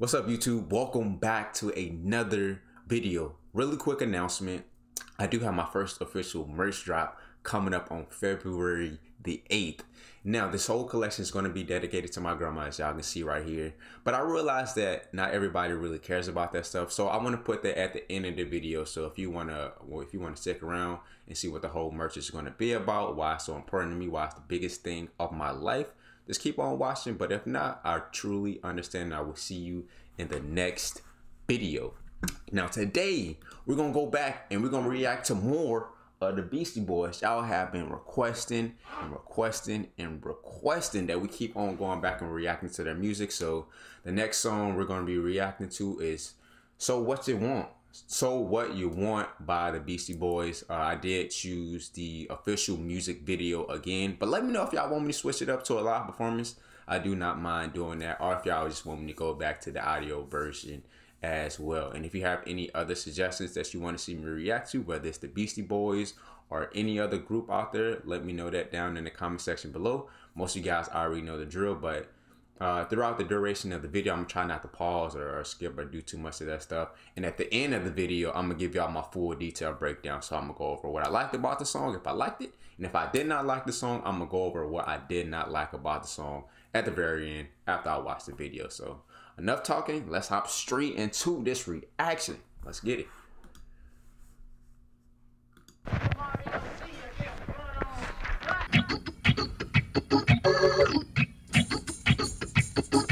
What's up YouTube? Welcome back to another video. Really quick announcement. I do have my first official merch drop coming up on February the 8th. Now, this whole collection is going to be dedicated to my grandma, as y'all can see right here. But I realized that not everybody really cares about that stuff, so I want to put that at the end of the video. So if you want to, well, if you want to stick around and see what the whole merch is going to be about, why it's so important to me, why it's the biggest thing of my life, just keep on watching. But if not, I truly understand. I will see you in the next video. Now today we're gonna go back and we're gonna react to more of the Beastie Boys. Y'all have been requesting and requesting and requesting that we keep on going back and reacting to their music. So the next song we're gonna be reacting to is "So What'cha Want." So What'cha Want by the Beastie Boys. Uh, I did choose the official music video again, but let me know if y'all want me to switch it up to a live performance. I do not mind doing that, or if y'all just want me to go back to the audio version as well. And if you have any other suggestions that you want to see me react to, whether it's the Beastie Boys or any other group out there, let me know that down in the comment section below. Most of you guys already know the drill, but uh, throughout the duration of the video, I'm trying not to pause or, or, skip or do too much of that stuff. And at the end of the video, I'm gonna give y'all my full detailed breakdown. So I'm gonna go over what I liked about the song, if I liked it, and if I did not like the song, I'm gonna go over what I did not like about the song at the very end after I watch the video. So enough talking, let's hop straight into this reaction. Let's get it. I just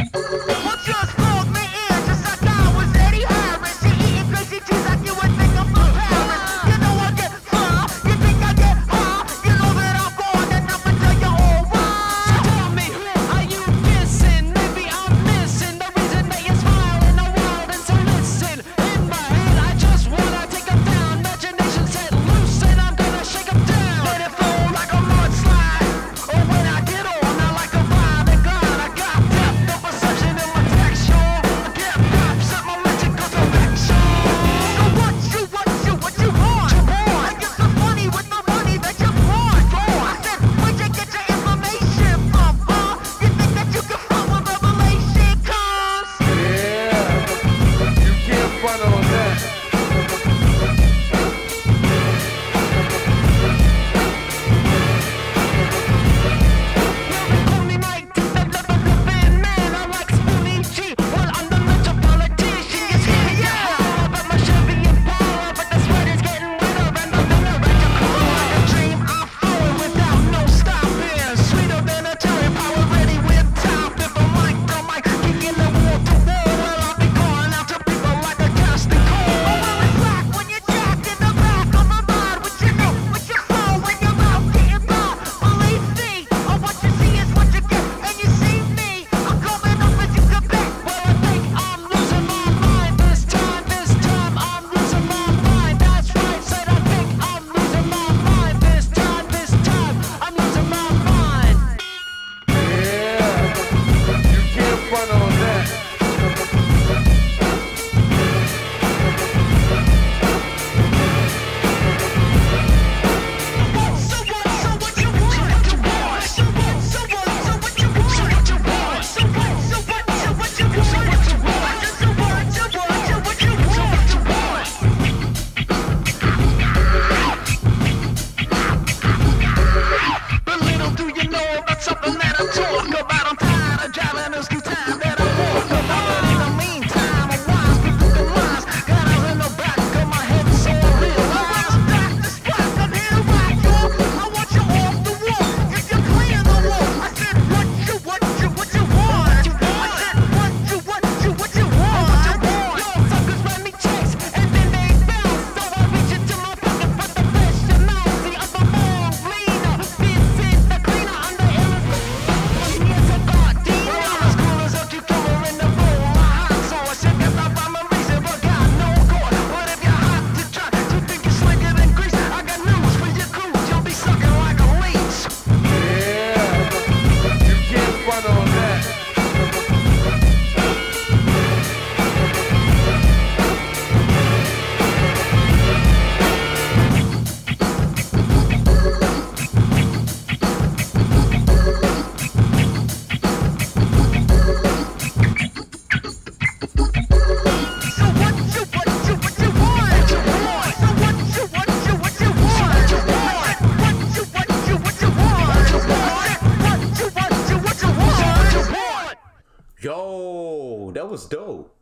that was dope.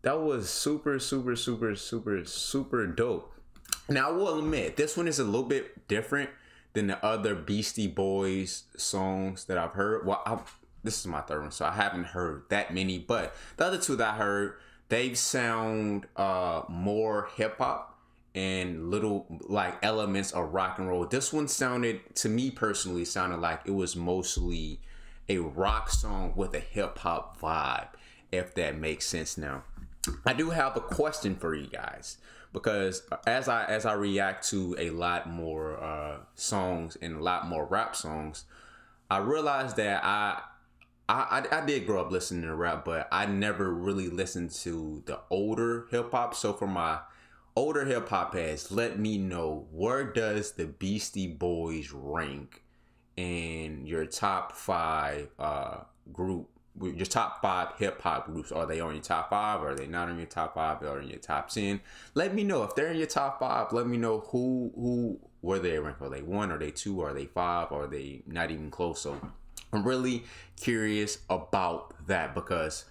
That was super, super, super, super, super dope. Now I will admit this one is a little bit different than the other Beastie Boys songs that I've heard. Well, I've, this is my third one, so I haven't heard that many. But the other two that I heard, they sound uh, more hip hop and little like elements of rock and roll. This one sounded to me personally sounded like it was mostly a rock song with a hip hop vibe, if that makes sense now. I do have a question for you guys because as I as I react to a lot more uh, songs and a lot more rap songs, I realized that I, I I did grow up listening to rap, but I never really listened to the older hip hop. So for my older hip hop heads, let me know where does the Beastie Boys rank in your top five uh, group your top five hip hop groups. Are they on your top five? Are they not on your top five? Or in your top ten? Let me know if they're in your top five. Let me know who who were they ranked. Are they one? Are they two? Are they five? Are they not even close? So I'm really curious about that because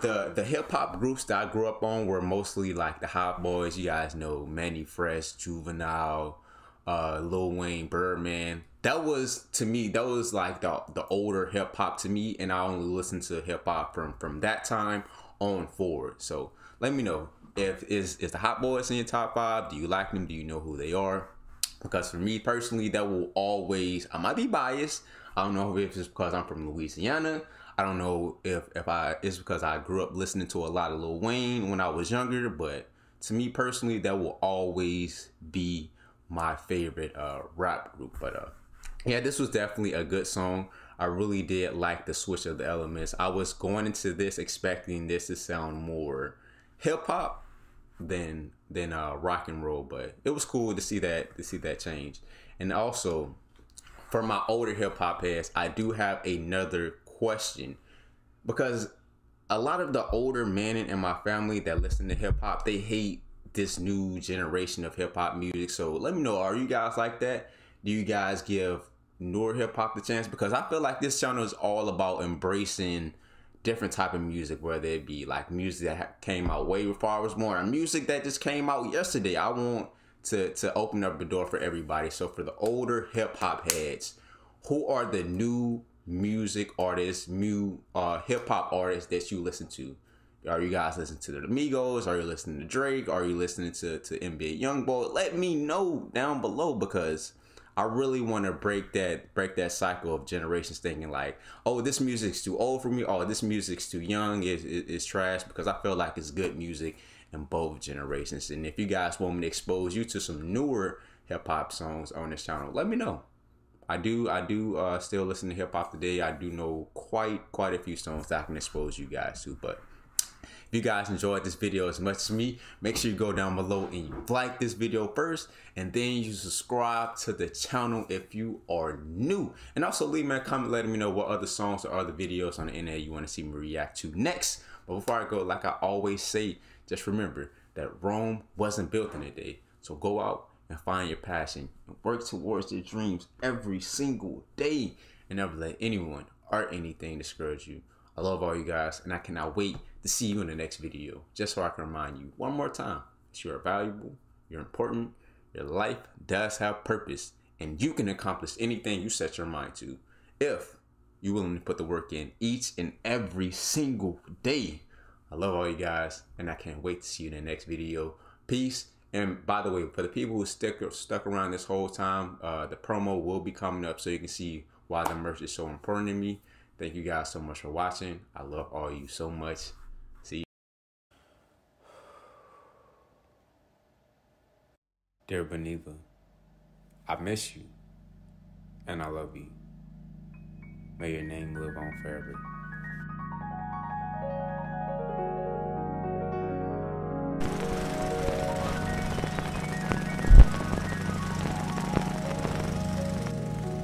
the the hip hop groups that I grew up on were mostly like the Hot Boys. You guys know Mannie Fresh, Juvenile, uh, Lil Wayne, Birdman that was to me that was like the the older hip hop to me, and I only listened to hip hop from from that time on forward. So let me know if is is the Hot Boys in your top five? Do you like them? Do you know who they are? Because for me personally, that will always I might be biased. I don't know if it's because I'm from Louisiana. I don't know if if I it's because I grew up listening to a lot of Lil Wayne when I was younger, but to me personally, that will always be my favorite uh, rap group. But uh, yeah, this was definitely a good song. I really did like the switch of the elements. I was going into this expecting this to sound more hip hop than than uh, rock and roll, but it was cool to see that to see that change. And also, for my older hip hop heads, I do have another question because a lot of the older men in my family that listen to hip hop, they hate this new generation of hip hop music. So let me know, are you guys like that? Do you guys give newer hip hop the chance because I feel like this channel is all about embracing different type of music, whether it be like music that came out way before I was born, or music that just came out yesterday. I want to to open up the door for everybody. So for the older hip hop heads, who are the new music artists, new uh, hip hop artists that you listen to? Are you guys listening to the Migos? Are you listening to Drake? Are you listening to to NBA YoungBoy? Let me know down below because I really want to break that break that cycle of generations thinking like, oh, this music's too old for me. Oh, this music's too young. It's, it's trash because I feel like it's good music in both generations. And if you guys want me to expose you to some newer hip hop songs on this channel, let me know. I do I do uh, still listen to hip hop today. I do know quite quite a few songs that I can expose you guys to, but if you guys enjoyed this video as much as me, make sure you go down below and you like this video first and then you subscribe to the channel if you are new. And also leave me a comment letting me know what other songs or other videos on the internet you want to see me react to next. But before I go, like I always say, just remember that Rome wasn't built in a day. So go out and find your passion and work towards your dreams every single day and never let anyone or anything discourage you. I love all you guys and I cannot wait to see you in the next video. Just so I can remind you one more time that you are valuable, you're important, your life does have purpose, and you can accomplish anything you set your mind to if you're willing to put the work in each and every single day. I love all you guys, and I can't wait to see you in the next video. Peace. And by the way, for the people who stick stuck around this whole time, uh, the promo will be coming up so you can see why the merch is so important to me. Thank you guys so much for watching. I love all you so much. See you. Dear Beneva, I miss you and I love you. May your name live on forever.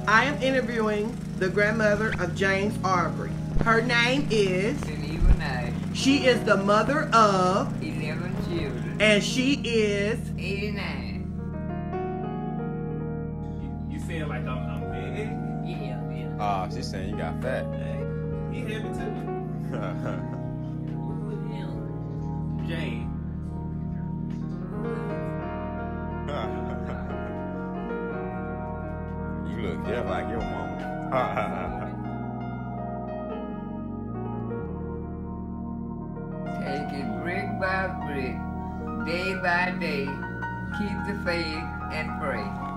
I am interviewing the grandmother of James Aubrey. Her name is She is the mother of 11 children. And she is 89. You, you saying like I'm, I'm big? Yeah, yeah. Ah, she's saying you got fat. Hey, he heavy too. Jane. you look just like your mama. Take it brick by brick, day by day. Keep the faith and pray.